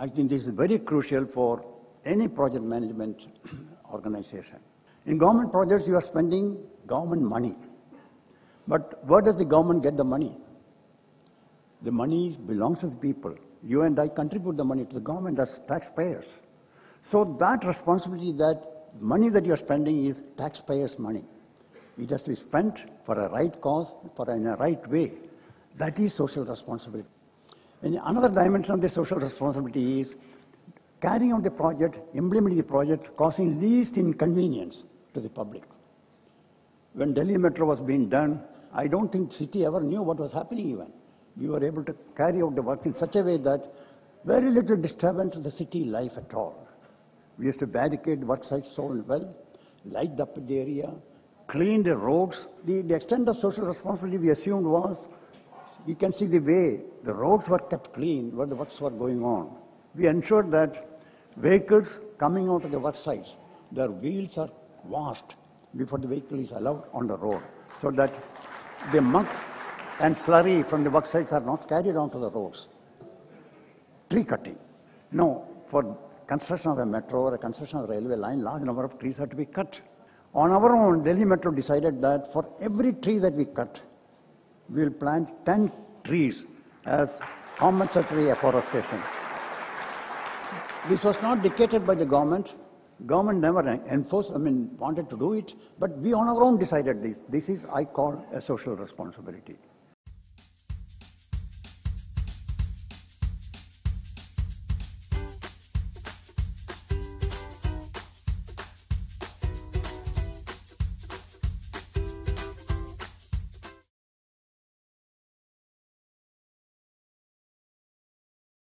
I think this is very crucial for any project management organization. In government projects, you are spending government money. But where does the government get the money? The money belongs to the people. You and I contribute the money to the government as taxpayers. So that responsibility, that money that you're spending is taxpayers' money. It has to be spent for a right cause, for in a right way. That is social responsibility. And another dimension of the social responsibility is carrying out the project, implementing the project, causing least inconvenience to the public. When Delhi Metro was being done, I don't think city ever knew what was happening even. We were able to carry out the work in such a way that very little disturbance to the city life at all. We used to barricade the work sites so well, light up the area, clean the roads. The, the extent of social responsibility we assumed was, you can see the way the roads were kept clean where the works were going on. We ensured that vehicles coming out of the work sites, their wheels are washed before the vehicle is allowed on the road so that the muck and slurry from the work sites are not carried onto the roads. Tree cutting. No, for construction of a metro or a construction of a railway line, large number of trees have to be cut. On our own, Delhi Metro decided that for every tree that we cut, we will plant 10 trees as compensatory afforestation. This was not dictated by the government. Government never enforced, I mean, wanted to do it, but we on our own decided this. This is, I call, a social responsibility.